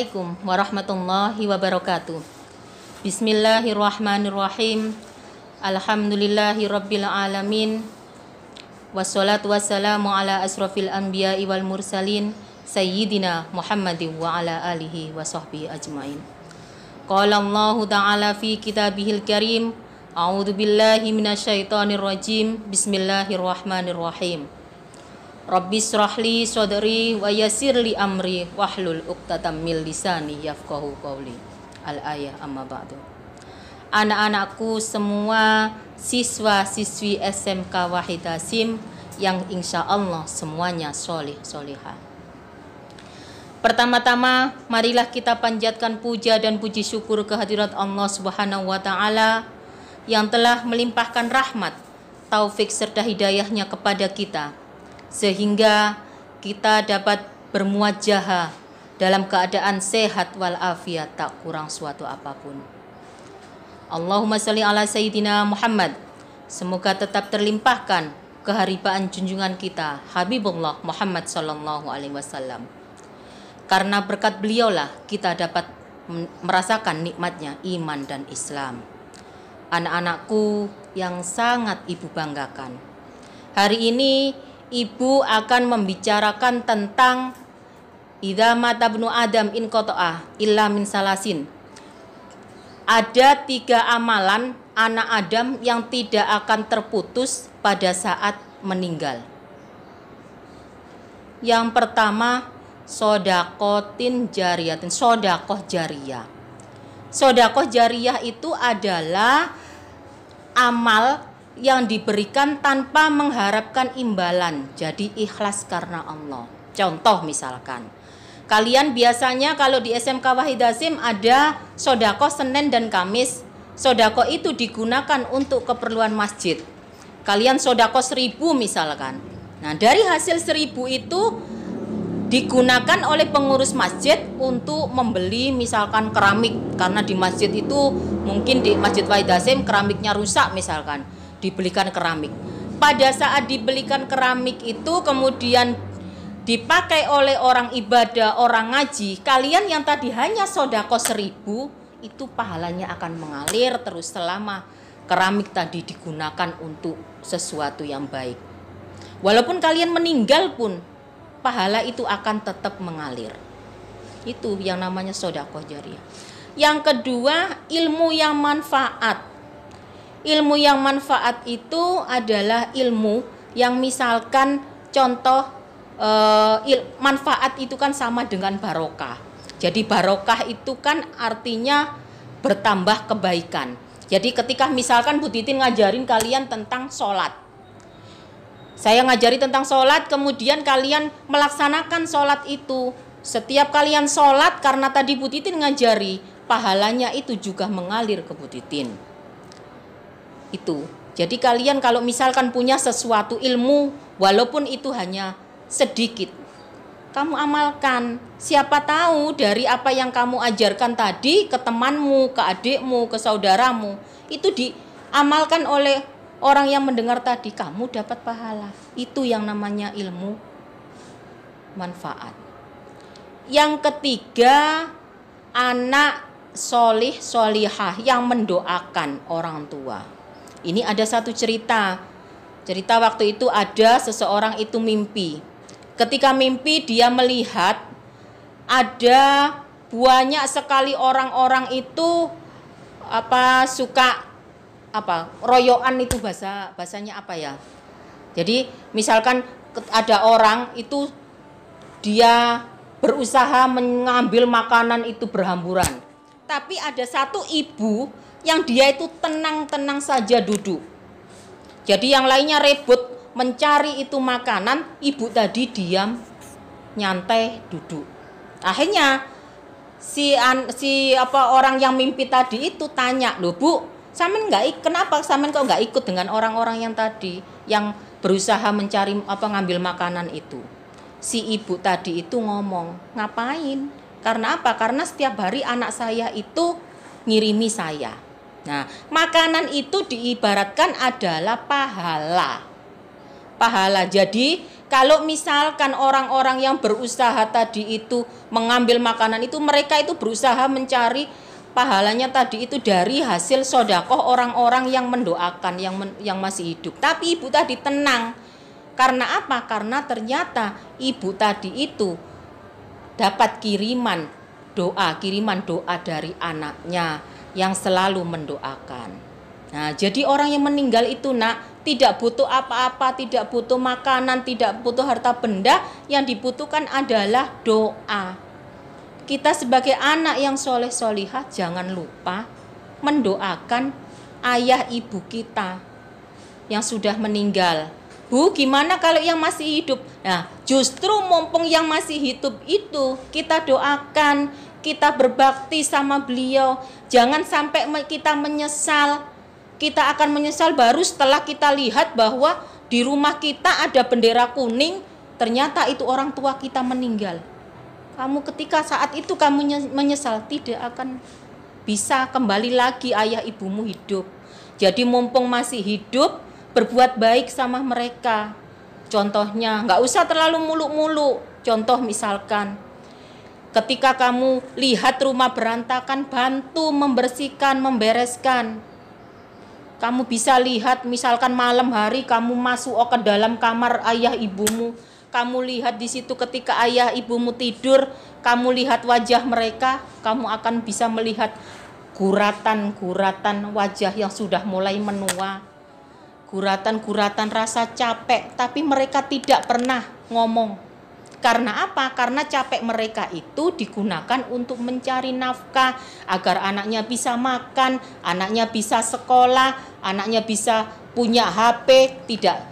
Assalamualaikum warahmatullahi wabarakatuh. Bismillahirrahmanirrahim. Alhamdulillahi rabbil alamin. Wassalatu wassalamu ala asrafil anbiya'i wal mursalin sayyidina Muhammadin wa ala alihi wa sahbihi ajmain. Qala Allah ta'ala fi kitabihil karim A'udzu billahi minasyaitonir rajim. Bismillahirrahmanirrahim. Rabbi srahli sodri wa yasirli amri wahlul uqtatam min lisani yafqahu qawli. Al-ayah amma ba'du. Anak-anakku semua siswa-siswi SMK Wahid Hasim yang insya Allah semuanya solih solihah. Pertama-tama, marilah kita panjatkan puja dan puji syukur kehadirat Allah Subhanahu wa taala yang telah melimpahkan rahmat, taufik serta hidayahnya kepada kita sehingga kita dapat bermuajah dalam keadaan sehat walafiat tak kurang suatu apa pun. Allahumma salli ala sayyidina Muhammad. Semoga tetap terlimpahkan keharibaan junjungan kita Habibullah Muhammad sallallahu alaihi wasallam. Karena berkat beliaulah kita dapat merasakan nikmatnya iman dan Islam. Anak-anakku yang sangat ibu banggakan. Hari ini ibu akan membicarakan tentang Idza mata ibnu Adam in koto'ah illa min salasin. Ada tiga amalan anak Adam yang tidak akan terputus pada saat meninggal. Yang pertama, sodakotin jariyatin, sodakoh jariyah. Sodakoh jariyah itu adalah amal yang diberikan tanpa mengharapkan imbalan. Jadi ikhlas karena Allah. Contoh misalkan, kalian biasanya kalau di SMK Wahid Hasim ada sodako Senin dan Kamis. Sodako itu digunakan untuk keperluan masjid. Kalian sodako seribu misalkan. Nah dari hasil seribu itu digunakan oleh pengurus masjid untuk membeli misalkan keramik karena di masjid itu mungkin di Masjid Wahid Hasim keramiknya rusak misalkan dibelikan keramik. Pada saat dibelikan keramik itu kemudian dipakai oleh orang ibadah, orang ngaji, kalian yang tadi hanya sodako seribu, itu pahalanya akan mengalir terus selama keramik tadi digunakan untuk sesuatu yang baik. Walaupun kalian meninggal pun, pahala itu akan tetap mengalir. Itu yang namanya sodako jariah. Yang kedua, ilmu yang manfaat ilmu yang manfaat itu adalah ilmu yang misalkan contoh uh, il, manfaat itu kan sama dengan barokah. Jadi barokah itu kan artinya bertambah kebaikan. Jadi ketika misalkan Bu Titin ngajarin kalian tentang sholat. Saya ngajari tentang sholat, kemudian kalian melaksanakan sholat itu. Setiap kalian sholat karena tadi Bu Titin ngajari, pahalanya itu juga mengalir ke Bu Titin itu. Jadi kalian kalau misalkan punya sesuatu ilmu walaupun itu hanya sedikit kamu amalkan. Siapa tahu dari apa yang kamu ajarkan tadi ke temanmu, ke adikmu, ke saudaramu, itu diamalkan oleh orang yang mendengar tadi, kamu dapat pahala. Itu yang namanya ilmu manfaat. Yang ketiga, anak solih solihah yang mendoakan orang tua. Ini ada satu cerita. Cerita waktu itu ada seseorang itu mimpi. Ketika mimpi dia melihat ada banyak sekali orang-orang itu apa suka apa royoan itu bahasa bahasanya apa ya. Jadi misalkan ada orang itu dia berusaha mengambil makanan itu berhamburan. Tapi ada satu ibu yang dia itu tenang-tenang saja duduk. Jadi yang lainnya rebut mencari itu makanan, ibu tadi diam, nyantai, duduk. Akhirnya si an, si apa orang yang mimpi tadi itu tanya, "Loh, Bu, samen nggak kenapa samen kok nggak ikut dengan orang-orang yang tadi yang berusaha mencari apa ngambil makanan itu?" Si ibu tadi itu ngomong, "Ngapain?" Karena apa? Karena setiap hari anak saya itu ngirimi saya. Nah, makanan itu diibaratkan adalah pahala. Pahala. Jadi, kalau misalkan orang-orang yang berusaha tadi itu mengambil makanan itu, mereka itu berusaha mencari pahalanya tadi itu dari hasil sodakoh orang-orang yang mendoakan, yang men, yang masih hidup. Tapi ibu tadi tenang. Karena apa? Karena ternyata ibu tadi itu dapat kiriman doa, kiriman doa dari anaknya yang selalu mendoakan. Nah, jadi orang yang meninggal itu nak tidak butuh apa-apa, tidak butuh makanan, tidak butuh harta benda, yang dibutuhkan adalah doa. Kita sebagai anak yang soleh solihah jangan lupa mendoakan ayah ibu kita yang sudah meninggal. Bu, gimana kalau yang masih hidup? Nah, justru mumpung yang masih hidup itu kita doakan, kita berbakti sama beliau. Jangan sampai kita menyesal. Kita akan menyesal baru setelah kita lihat bahwa di rumah kita ada bendera kuning, ternyata itu orang tua kita meninggal. Kamu ketika saat itu kamu menyesal tidak akan bisa kembali lagi ayah ibumu hidup. Jadi mumpung masih hidup, berbuat baik sama mereka. Contohnya, nggak usah terlalu muluk-muluk. Contoh misalkan, Ketika kamu lihat rumah berantakan, bantu membersihkan, membereskan. Kamu bisa lihat misalkan malam hari kamu masuk ke dalam kamar ayah ibumu. Kamu lihat di situ ketika ayah ibumu tidur, kamu lihat wajah mereka, kamu akan bisa melihat guratan-guratan wajah yang sudah mulai menua. Guratan-guratan rasa capek, tapi mereka tidak pernah ngomong karena apa? Karena capek mereka itu digunakan untuk mencari nafkah agar anaknya bisa makan, anaknya bisa sekolah, anaknya bisa punya HP, tidak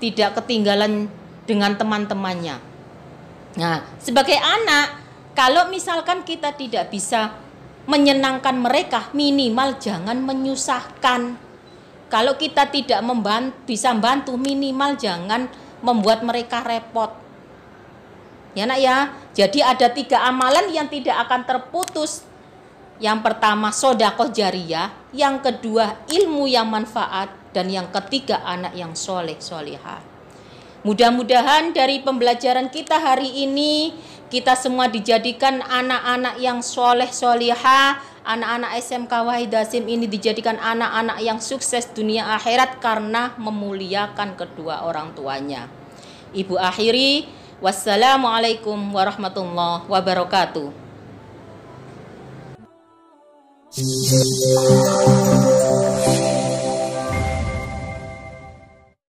tidak ketinggalan dengan teman-temannya. Nah, sebagai anak, kalau misalkan kita tidak bisa menyenangkan mereka, minimal jangan menyusahkan. Kalau kita tidak membantu, bisa membantu, minimal jangan membuat mereka repot Ya nak ya. Jadi ada tiga amalan yang tidak akan terputus. Yang pertama sodakoh jariah, yang kedua ilmu yang manfaat, dan yang ketiga anak yang soleh solehah. Mudah-mudahan dari pembelajaran kita hari ini kita semua dijadikan anak-anak yang soleh solehah, anak-anak SMK Wahid Hasim ini dijadikan anak-anak yang sukses dunia akhirat karena memuliakan kedua orang tuanya. Ibu akhiri Wassalamualaikum warahmatullahi wabarakatuh.